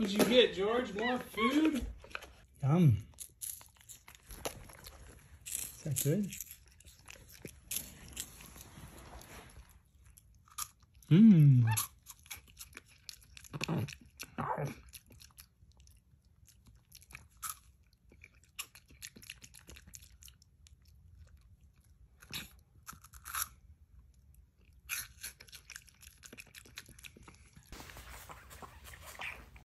What'd you get, George? More food? Yum. Is that good? Mmm.